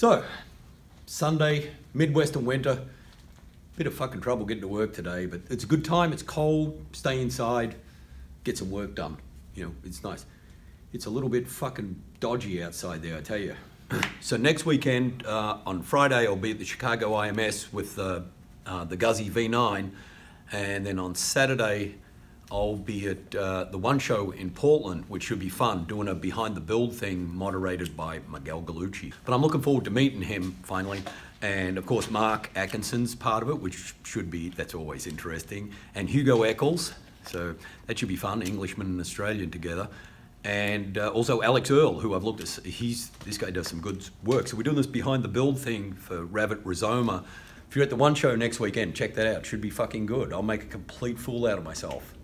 So, Sunday, Midwestern winter. Bit of fucking trouble getting to work today, but it's a good time. It's cold. Stay inside. Get some work done. You know, it's nice. It's a little bit fucking dodgy outside there, I tell you. So next weekend, uh, on Friday, I'll be at the Chicago IMS with uh, uh, the Guzzi V9, and then on Saturday, I'll be at uh, the One Show in Portland, which should be fun, doing a behind the build thing moderated by Miguel Galluzzi. But I'm looking forward to meeting him finally. And of course, Mark Atkinson's part of it, which should be, that's always interesting. And Hugo Eccles, so that should be fun, Englishman and Australian together. And uh, also Alex Earle, who I've looked at, he's, this guy does some good work. So we're doing this behind the build thing for Rabbit Rizoma. If you're at the One Show next weekend, check that out. Should be fucking good. I'll make a complete fool out of myself.